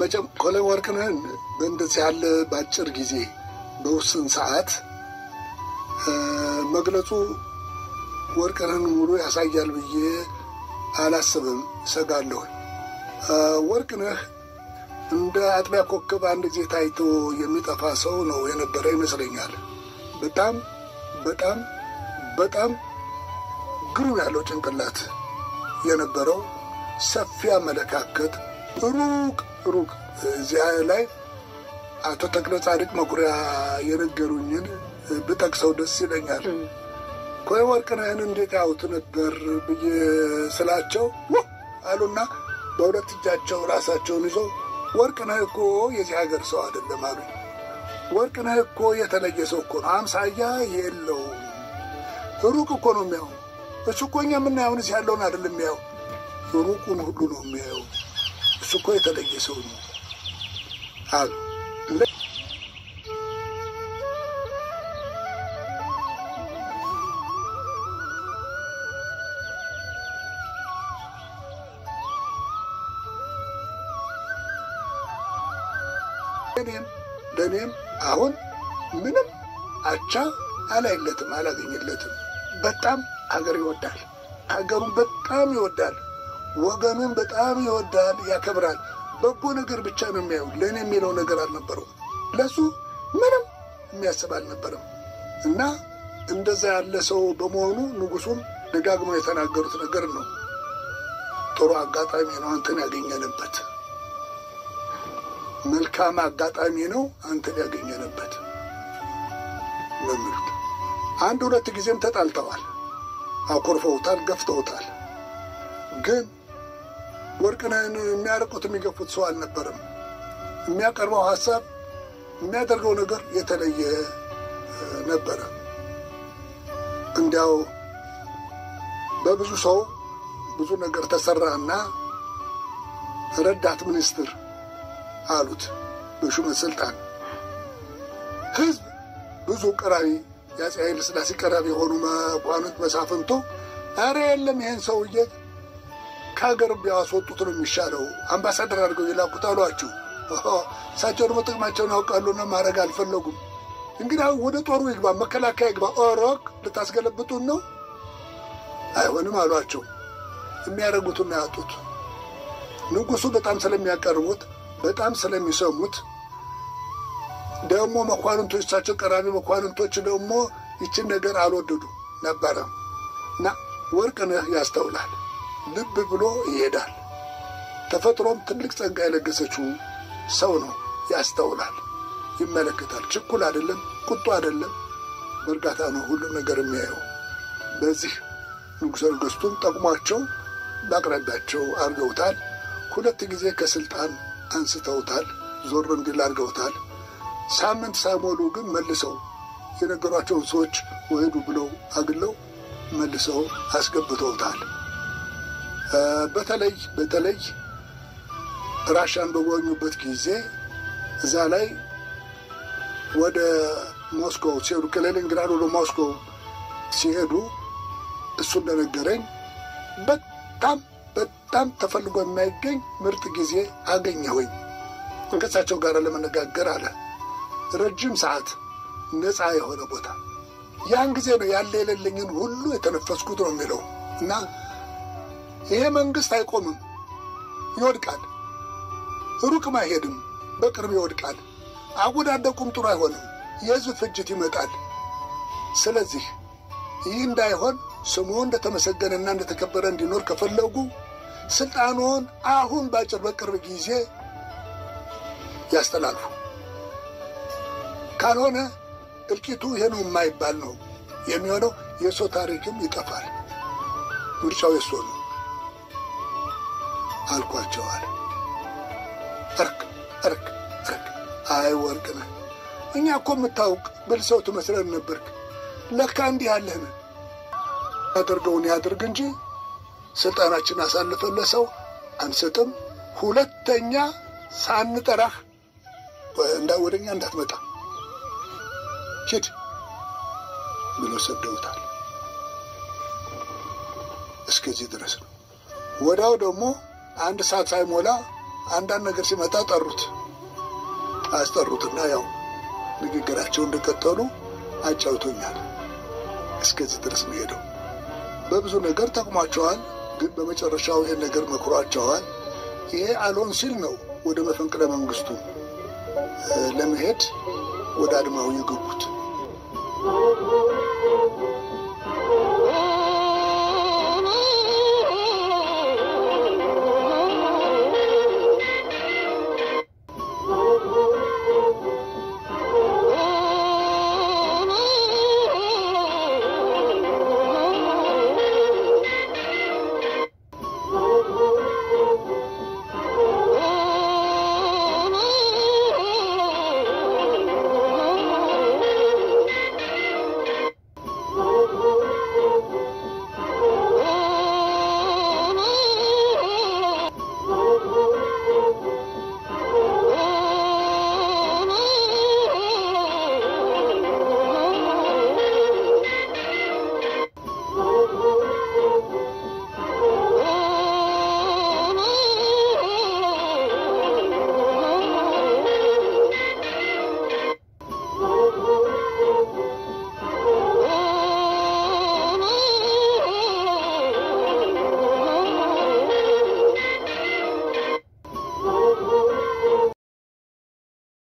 መቼም ኮሎኔል ወርቅነህን በእንደዚህ ያለ በአጭር ጊዜ በውስን ሰዓት መግለጹ ወርቅነህን ሙሉ ያሳያል ብዬ አላስብም፣ እሰጋለሁ። ወርቅነህ እንደ አጥቢያ ኮከብ አንድ ጊዜ ታይቶ የሚጠፋ ሰው ነው የነበረ ይመስለኛል። በጣም በጣም በጣም ግሩም ያለው ጭንቅላት የነበረው ሰፊ አመለካከት ሩቅ ሩቅ እዚያ ላይ አቶ ተክለ ጻድቅ መኩሪያ የነገሩኝን ብጠቅሰው ደስ ይለኛል። ኮይ ወርቅነህን እንዴት ያዩት ነበር ብዬ ስላቸው አሉና በሁለት እጃቸው ራሳቸውን ይዘው ወርቅነህ እኮ የዚህ ሀገር ሰው አይደለም አሉ። ወርቅነህ እኮ የተለየ ሰው እኮ ነው፣ አምሳያ የለውም። ሩቅ እኮ ነው የሚያው። እሱ እኮ እኛ የምናየውን እዚህ ያለውን አይደለም የሚያው፣ ሩቁን ሁሉ ነው የሚያየው። እሱ እኮ የተለየ ሰው ነው አሉ። ለእኔም ለእኔም አሁን ምንም አቻ አላይለትም፣ አላገኝለትም። በጣም ሀገር ይወዳል፣ ሀገሩን በጣም ይወዳል፣ ወገኑን በጣም ይወዳል፣ ያከብራል። በጎ ነገር ብቻ ነው የሚያየው። ለእኔ የሚለው ነገር አልነበረውም። ለሱ ምንም የሚያስብ አልነበረም። እና እንደዛ ያለ ሰው በመሆኑ ንጉሱም ደጋግመው የተናገሩት ነገር ነው። ጥሩ አጋጣሚ ነው አንተን ያገኘንበት መልካም አጋጣሚ ነው አንተን ያገኘንበት የሚሉት። አንድ ሁለት ጊዜም ተጣልተዋል፣ አኮርፈውታል፣ ገፍተውታል። ግን ወርቅነህን የሚያርቁት የሚገፉት ሰው አልነበረም። የሚያቀርበው ሀሳብ፣ የሚያደርገው ነገር የተለየ ነበረ። እንዲያው በብዙ ሰው ብዙ ነገር ተሰራና ረዳት ሚኒስትር አሉት በሹመት ስልጣን። ህዝብ ብዙ ቀራቢ የአፄ ኃይለ ሥላሴ ቀራቢ የሆኑ መኳንንት መሳፍንቱ ኧረ የለም ይህን ሰውዬ ከሀገር ቢያስወጡት ነው የሚሻለው፣ አምባሳደር አድርገው የላኩት አሏችሁ። እሳቸው ደግሞ ጥቅማቸውን ያውቃሉና ማድረግ አልፈለጉም። እንግዲህ ወደ ጦሩ ይግባ፣ መከላከያ ይግባ። ኦሮክ ልታስገለብጡን ነው? አይሆንም አሏቸው። የሚያደርጉትና ያጡት ንጉሱ በጣም ስለሚያቀርቡት በጣም ስለሚሰሙት ደግሞ መኳንንቶች እሳቸው ቀራቢ መኳንንቶች ደግሞ ይችን ነገር አልወደዱ ነበረ እና ወርቅነህ ያስተውላል፣ ልብ ብሎ ይሄዳል። ተፈጥሮም ትልቅ ጸጋ የለገሰችው ሰው ነው። ያስተውላል፣ ይመለከታል። ችኩል አይደለም፣ ቁጡ አይደለም፣ በእርጋታ ነው ሁሉም ነገር የሚያየው። በዚህ ንጉሠ ነገሥቱም ጠቅሟቸው በአቅራቢያቸው አድርገውታል። ሁለት ጊዜ ከስልጣን አንስተውታል፣ ዞር እንዲል አድርገውታል። ሳምንት ሳይሞሉ ግን መልሰው የነገሯቸውን ሰዎች ወሄዱ ብለው አግለው መልሰው አስገብተውታል። በተለይ በተለይ ራሻን በጎበኙበት ጊዜ እዛ ላይ ወደ ሞስኮ ሲሄዱ ከሌኒንግራድ ወደ ሞስኮ ሲሄዱ እሱ እንደነገረኝ በጣም በጣም ተፈልጎ የማይገኝ ምርጥ ጊዜ አገኘሁኝ ከእሳቸው ጋር ለመነጋገር አለ። ረጅም ሰዓት ነፃ የሆነ ቦታ ያን ጊዜ ነው ያለ የሌለኝን ሁሉ የተነፈስኩት ነው የሚለው እና ይሄ መንግስት አይቆምም፣ ይወድቃል። ሩቅም አይሄድም፣ በቅርብ ይወድቃል። አወዳደቁም ጥሩ አይሆንም፣ የህዝብ ፍጅት ይመጣል። ስለዚህ ይህ እንዳይሆን ስሙ እንደተመሰገነና እንደተከበረ እንዲኖር ከፈለጉ ስልጣኑን አሁን ባጭር በቅርብ ጊዜ ያስተላልፉ። ካልሆነ እልቂቱ ይሄ ነው የማይባል ነው የሚሆነው። የሰው ታሪክም ይጠፋል። ምርጫው የሶ ነው አልኳቸዋል። እርክ እርክ እርክ። አይ ወርቅነህ፣ እኛ እኮ የምታውቅ ብል ሰው ትመስለን ነበርክ። ለካ እንዲህ ያለህን ያደርገውን ያድርግ እንጂ ስልጣናችን አሳልፈን ለሰው አንሰጥም። ሁለተኛ ሳንጠራህ ወደኛ እንዳትመጣ ሂድ ብለው ሰደውታል። እስከዚህ ድረስ ነው። ወዲያው ደግሞ አንድ ሰዓት ሳይሞላ አንዳንድ ነገር ሲመጣ ጠሩት። አስጠሩትና ያው ንግግራቸው እንደቀጠሉ አጫውቶኛል። እስከዚህ ድረስ ነው ሄደው። በብዙ ነገር ጠቅሟቸዋል፣ ግን በመጨረሻው ይሄን ነገር መክሯቸዋል። ይሄ አልሆን ሲል ነው ወደ መፈንቅለ መንግስቱ ለመሄድ ወደ አድማው የገቡት።